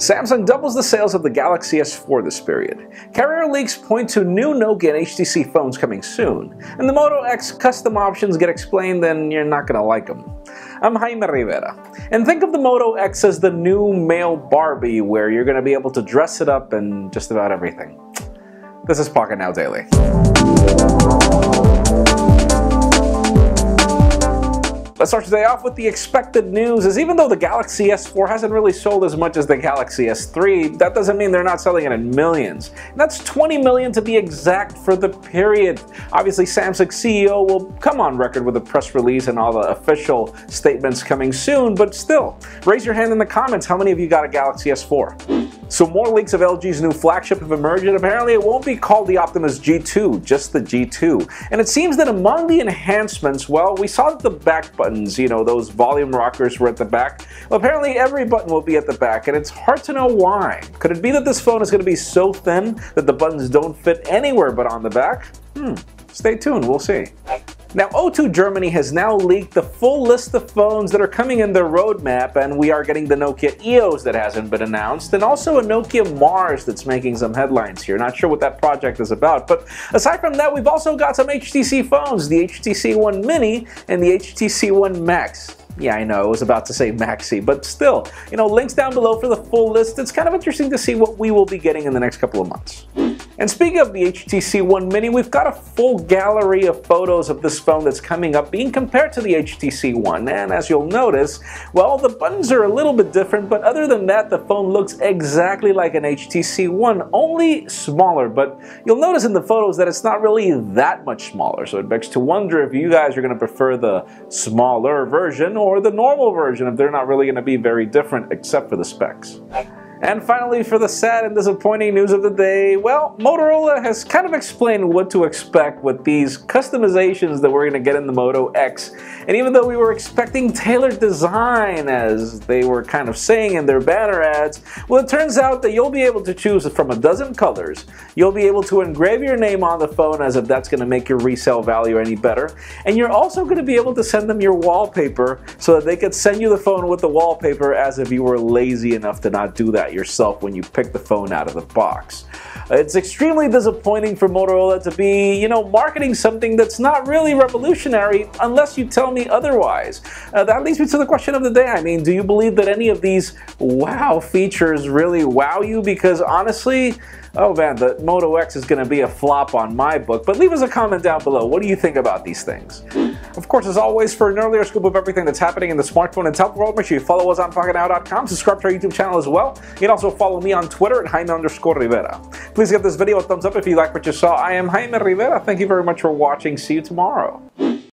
Samsung doubles the sales of the Galaxy S4 this period. Carrier leaks point to new Nokia and HTC phones coming soon, and the Moto X custom options get explained and you're not gonna like them. I'm Jaime Rivera, and think of the Moto X as the new male Barbie where you're gonna be able to dress it up and just about everything. This is Pocketnow Daily. Let's start today off with the expected news is even though the Galaxy S4 hasn't really sold as much as the Galaxy S3, that doesn't mean they're not selling it in millions. And that's 20 million to be exact for the period. Obviously Samsung CEO will come on record with a press release and all the official statements coming soon, but still, raise your hand in the comments how many of you got a Galaxy S4? So more leaks of LG's new flagship have emerged and apparently it won't be called the Optimus G2, just the G2. And it seems that among the enhancements, well, we saw that the back buttons, you know, those volume rockers were at the back. Well, apparently every button will be at the back and it's hard to know why. Could it be that this phone is going to be so thin that the buttons don't fit anywhere but on the back? Hmm, stay tuned, we'll see. Now, O2 Germany has now leaked the full list of phones that are coming in their roadmap, and we are getting the Nokia EOS that hasn't been announced, and also a Nokia Mars that's making some headlines here. Not sure what that project is about, but aside from that, we've also got some HTC phones, the HTC One Mini and the HTC One Max. Yeah, I know, I was about to say Maxi, but still, you know, links down below for the full list. It's kind of interesting to see what we will be getting in the next couple of months. And speaking of the HTC One Mini, we've got a full gallery of photos of this phone that's coming up being compared to the HTC One. And as you'll notice, well, the buttons are a little bit different, but other than that, the phone looks exactly like an HTC One, only smaller. But you'll notice in the photos that it's not really that much smaller. So it begs to wonder if you guys are going to prefer the smaller version or the normal version if they're not really going to be very different except for the specs. And finally, for the sad and disappointing news of the day, well, Motorola has kind of explained what to expect with these customizations that we're going to get in the Moto X. And even though we were expecting tailored design, as they were kind of saying in their banner ads, well, it turns out that you'll be able to choose from a dozen colors. You'll be able to engrave your name on the phone as if that's going to make your resale value any better. And you're also going to be able to send them your wallpaper so that they could send you the phone with the wallpaper as if you were lazy enough to not do that yourself when you pick the phone out of the box. It's extremely disappointing for Motorola to be, you know, marketing something that's not really revolutionary unless you tell me otherwise. Uh, that leads me to the question of the day. I mean, do you believe that any of these wow features really wow you? Because honestly, oh man, the Moto X is going to be a flop on my book. But leave us a comment down below. What do you think about these things? Of course, as always, for an earlier scoop of everything that's happening in the smartphone and tech world, make sure you follow us on PocketNow.com, subscribe to our YouTube channel as well. You can also follow me on Twitter at Jaime underscore Rivera. Please give this video a thumbs up if you like what you saw. I am Jaime Rivera. Thank you very much for watching. See you tomorrow.